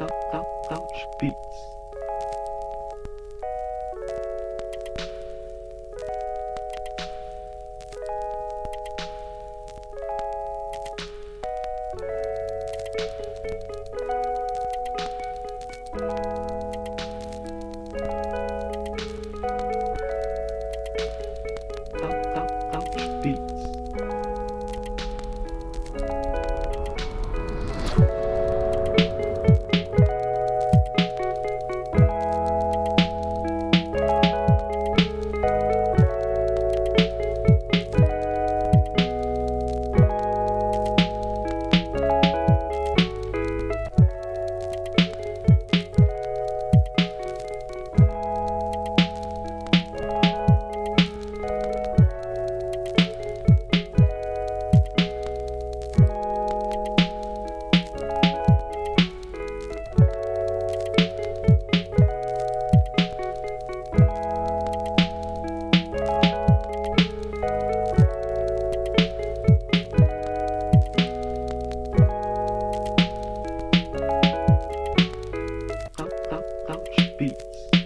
Ouch, ouch, ouch beats. Bye.